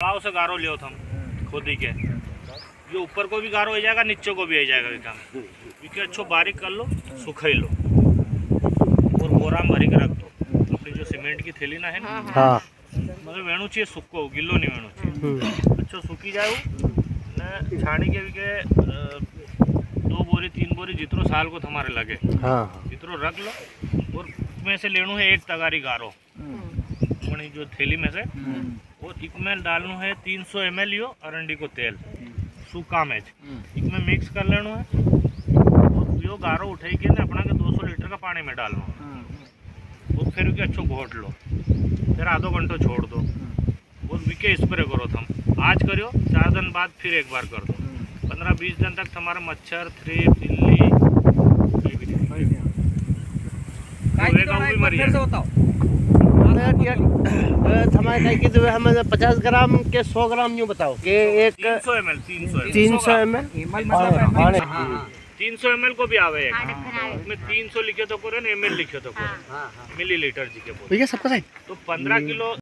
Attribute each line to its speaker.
Speaker 1: गाँव से गारो लियो थम खोदी के। ये ऊपर को भी गारो हो जाएगा नीचे को भी आ जाएगा काम क्योंकि अच्छो बारीक कर लो सुखाई लो। और बोरा में भरी के रख दो। अपनी जो सीमेंट की थैली ना है ना
Speaker 2: हाँ
Speaker 1: मतलब वेणु चाहिए सुक्को गिल्लो नहीं वेणु चाहिए।
Speaker 2: हम्म,
Speaker 1: अच्छो सूकी जाए ने छाणी के भी के दो बोरी तीन बोरी जितनो साल को तुम्हारे लगे।
Speaker 2: हाँ। हाँ
Speaker 1: जितनो रख लो। और उसमें से लेणु है एक तगारी गारो। अपनी जो थैली में से। और इसमें डालना है 300 सौ एम एल यो अरंडी को तेल। सूखा मैच इसमें मिक्स कर लेना है। और यो गारो उठाई के ना अपना के 200 लीटर का पानी में डालना है। और फिर के अच्छो घोट लो। फिर आधो घंटो छोड़ दो। और विके स्प्रे करो थम आज करो चार दिन बाद फिर एक बार कर दो। पंद्रह बीस दिन तक तुम्हारा मच्छर थ्रिप दिल्ली कोई भी नहीं तो एक
Speaker 3: एक
Speaker 1: मर
Speaker 2: की तो हमें पचास ग्राम के सौ ग्राम यूँ बताओ कि एक
Speaker 1: तीन सौ एम एल तीन सौ
Speaker 2: तीन सौ एम एल?
Speaker 3: हिमाल मतलब
Speaker 2: हाँ,
Speaker 3: है।
Speaker 2: हाँ,
Speaker 3: हाँ,
Speaker 1: तीन सौ एम को भी आवे उसमें तीन सौ लिखे तो करो एम एल लिखे तो करो। मिली लीटर जी के बोल।
Speaker 2: भैया सबका
Speaker 1: तो पंद्रह किलो